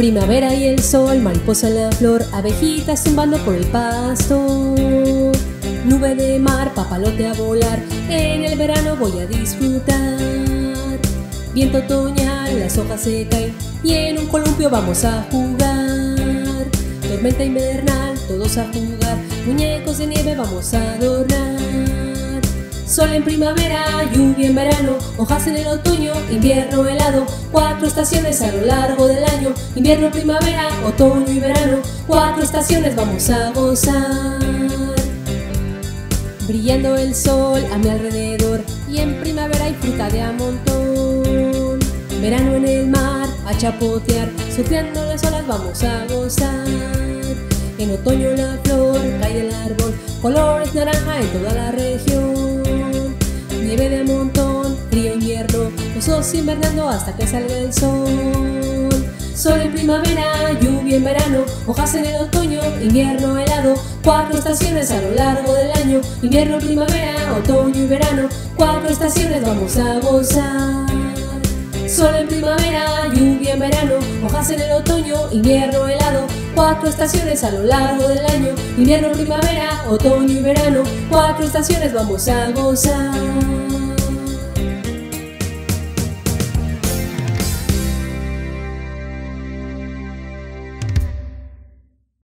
Primavera y el sol, mariposa en la flor, abejitas zumbando por el pasto. Nube de mar, papalote a volar, en el verano voy a disfrutar. Viento otoñal, las hojas se caen y en un columpio vamos a jugar. Tormenta invernal, todos a jugar, muñecos de nieve vamos a adornar. Sol en primavera, lluvia en verano, hojas en el otoño, invierno helado, cuatro estaciones a lo largo del año, invierno, primavera, otoño y verano, cuatro estaciones vamos a gozar. Brillando el sol a mi alrededor y en primavera hay fruta de a montón. Verano en el mar, a chapotear, surfeando las olas vamos a gozar. En otoño la flor cae del árbol, colores naranja en toda la región nieve de montón, frío invierno, osos invernando hasta que salga el sol. Sol en primavera, lluvia en verano, hojas en el otoño, invierno helado, cuatro estaciones a lo largo del año, invierno, primavera, otoño y verano, cuatro estaciones vamos a gozar. Sol en primavera, lluvia en verano, hojas en el otoño, invierno helado, cuatro estaciones a lo largo del año, invierno, primavera, otoño y verano, cuatro estaciones vamos a gozar.